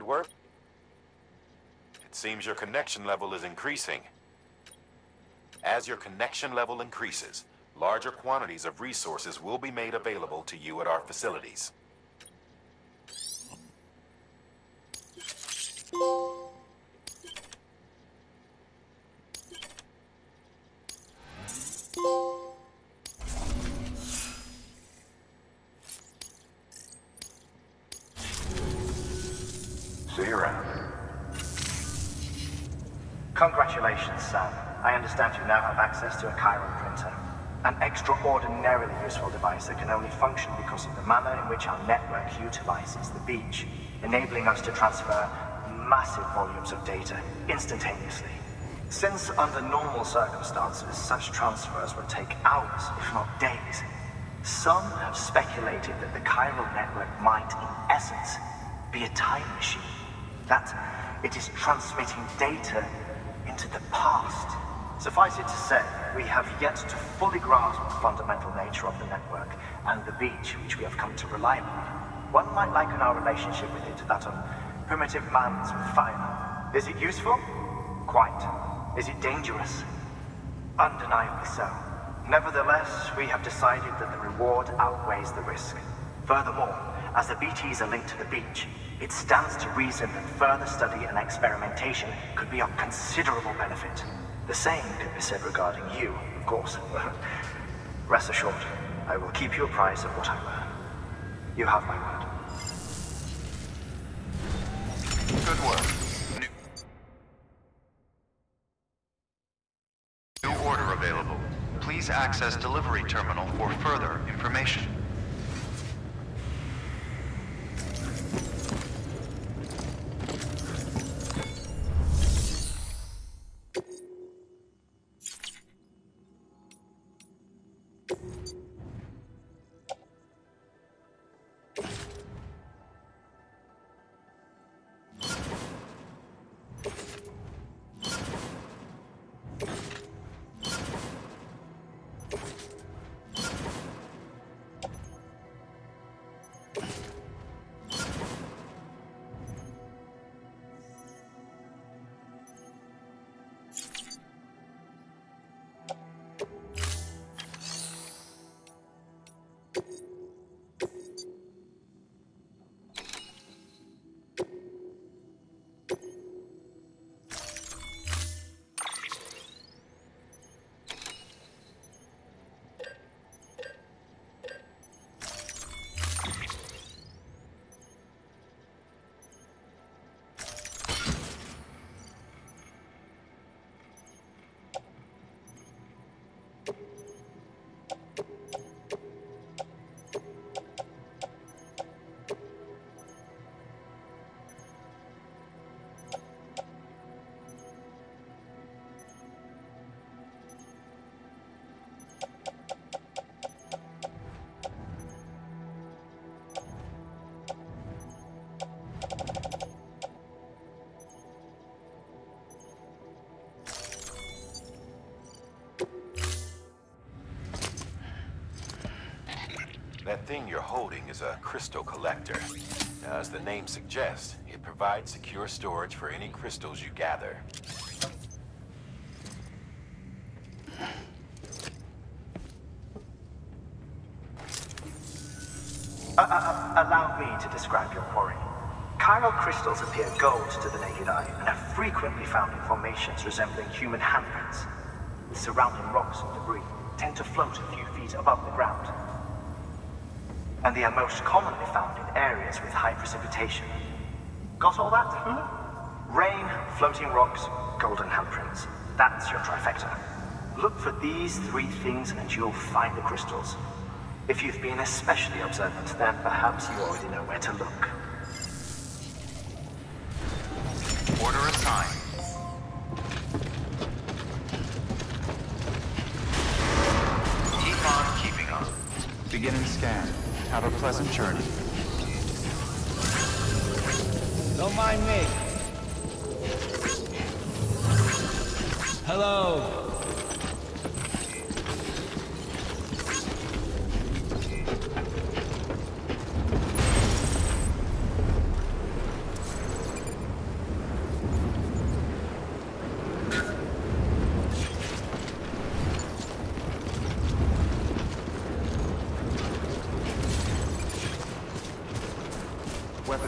Good work. It seems your connection level is increasing. As your connection level increases, larger quantities of resources will be made available to you at our facilities. Congratulations, Sam. I understand you now have access to a chiral printer. An extraordinarily useful device that can only function because of the manner in which our network utilizes the beach, enabling us to transfer massive volumes of data instantaneously. Since under normal circumstances, such transfers would take hours, if not days, some have speculated that the chiral network might, in essence, be a time machine. That it is transmitting data into the past. Suffice it to say, we have yet to fully grasp the fundamental nature of the network and the beach which we have come to rely upon. One might liken our relationship with it to that of primitive mans with fire. Is it useful? Quite. Is it dangerous? Undeniably so. Nevertheless, we have decided that the reward outweighs the risk. Furthermore, as the BTs are linked to the beach, it stands to reason that further study and experimentation could be of considerable benefit. The same could be said regarding you, of course. Rest assured, I will keep you apprised of what I learn. You have my word. Good work. New, new order available. Please access delivery terminal for further information. That thing you're holding is a crystal collector. Now, as the name suggests, it provides secure storage for any crystals you gather. Uh, uh, allow me to describe your quarry. Chiral crystals appear gold to the naked eye and are frequently found in formations resembling human handprints. The surrounding rocks and debris tend to float a few feet above the ground. And they are most commonly found in areas with high precipitation. Got all that? Hmm? Rain, floating rocks, golden handprints. That's your trifecta. Look for these three things and you'll find the crystals. If you've been especially observant, then perhaps you already know where to look. Order assigned. Keep on keeping on. Beginning scan. Have a pleasant journey. Don't mind me. Hello.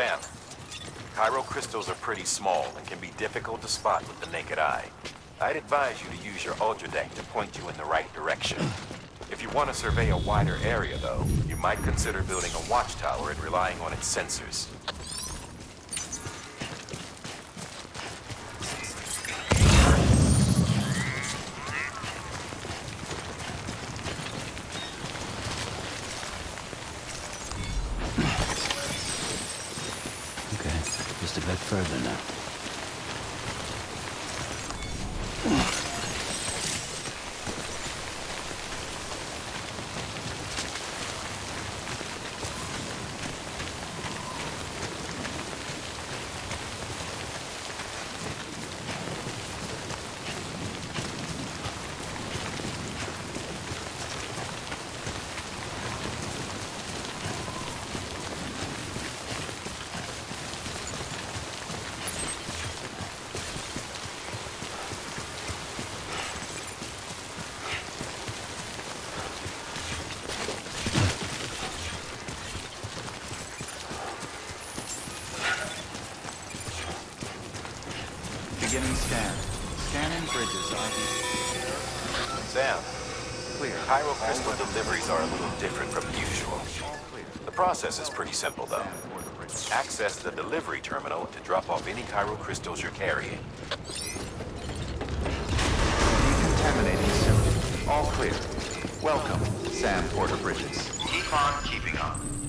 Sam, Chiral crystals are pretty small and can be difficult to spot with the naked eye. I'd advise you to use your Odradek to point you in the right direction. If you want to survey a wider area, though, you might consider building a watchtower and relying on its sensors. Further now. Beginning scan. Scanning bridges ID. Sam, Clear. Chiral crystal deliveries are a little different from usual. The process is pretty simple, though. Access the delivery terminal to drop off any Chiral crystals you're carrying. Decontaminating soon. All clear. Welcome, Sam Porter Bridges. Keep on keeping on.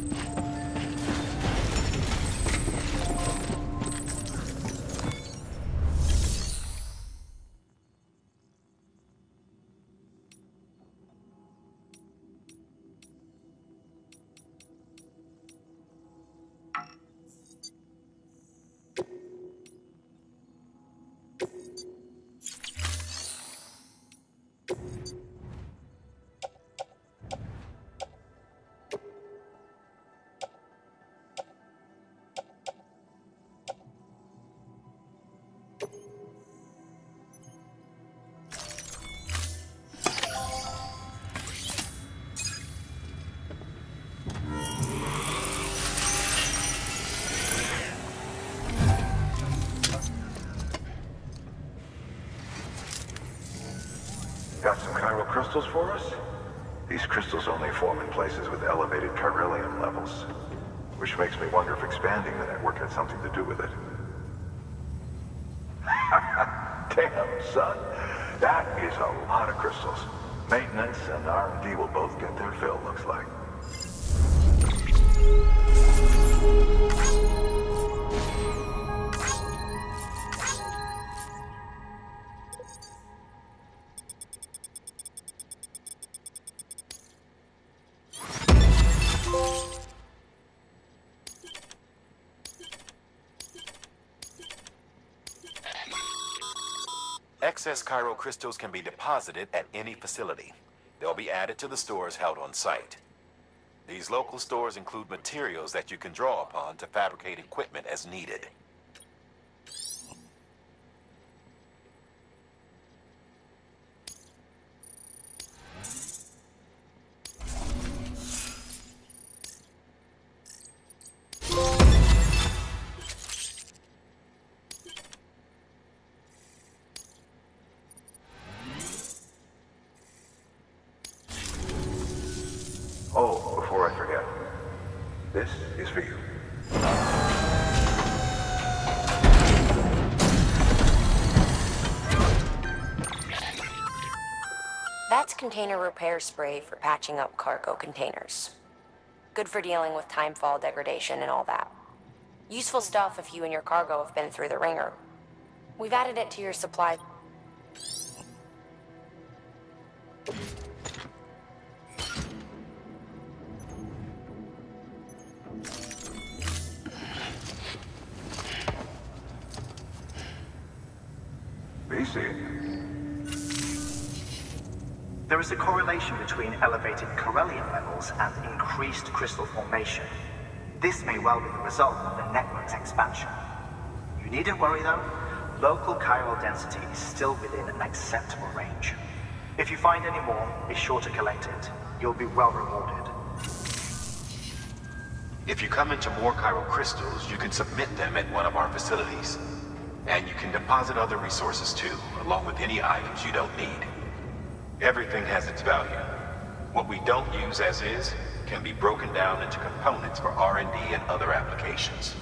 Crystals for us? These crystals only form in places with elevated chiralium levels. Which makes me wonder if expanding the network had something to do with it. Damn, son. That is a lot of crystals. Maintenance and R&D will both get their fill, looks like. Excess Chiral crystals can be deposited at any facility. They'll be added to the stores held on site. These local stores include materials that you can draw upon to fabricate equipment as needed. This is for you. That's container repair spray for patching up cargo containers. Good for dealing with timefall degradation and all that. Useful stuff if you and your cargo have been through the wringer. We've added it to your supply. There is a correlation between elevated chiralium levels and increased crystal formation. This may well be the result of the network's expansion. You needn't worry though. Local chiral density is still within an acceptable range. If you find any more, be sure to collect it. You'll be well rewarded. If you come into more chiral crystals, you can submit them at one of our facilities. And you can deposit other resources too, along with any items you don't need. Everything has its value. What we don't use as is can be broken down into components for R&D and other applications.